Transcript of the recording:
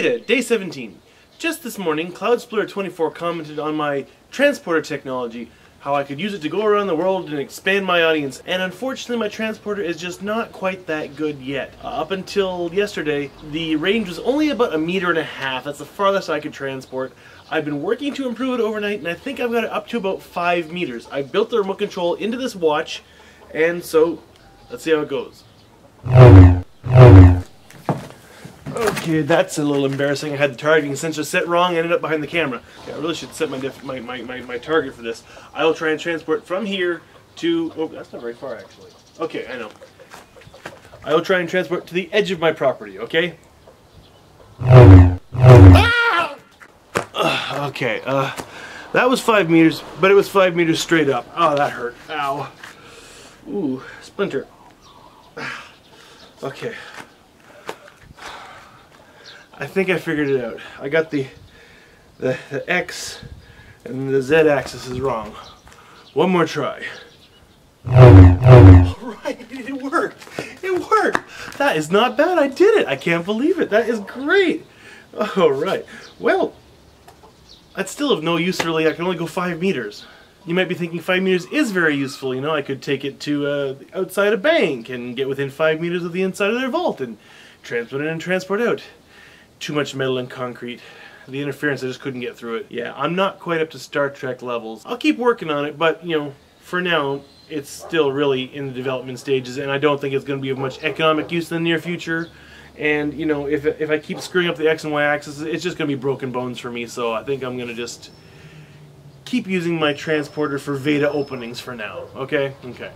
VEDA, day 17. Just this morning, CloudSplitter24 commented on my transporter technology, how I could use it to go around the world and expand my audience, and unfortunately my transporter is just not quite that good yet. Uh, up until yesterday, the range was only about a meter and a half, that's the farthest I could transport. I've been working to improve it overnight, and I think I've got it up to about 5 meters. I built the remote control into this watch, and so, let's see how it goes. Okay, that's a little embarrassing. I had the targeting sensor set wrong, ended up behind the camera. Okay, I really should set my, my, my, my, my target for this. I will try and transport from here to... Oh, that's not very far, actually. Okay, I know. I will try and transport to the edge of my property, okay? Ah! okay, uh, that was five meters, but it was five meters straight up. Oh, that hurt. Ow. Ooh, splinter. Okay. I think I figured it out. I got the, the, the X and the Z axis is wrong. One more try. Alright, it worked. It worked. That is not bad. I did it. I can't believe it. That is great. Alright. Well, that's still of no use really. I can only go five meters. You might be thinking five meters is very useful. You know, I could take it to uh, outside a bank and get within five meters of the inside of their vault and transport in and transport out too much metal and concrete. The interference, I just couldn't get through it. Yeah, I'm not quite up to Star Trek levels. I'll keep working on it, but, you know, for now, it's still really in the development stages, and I don't think it's going to be of much economic use in the near future. And, you know, if, if I keep screwing up the X and Y axis, it's just going to be broken bones for me, so I think I'm going to just keep using my transporter for Veda openings for now, okay? Okay.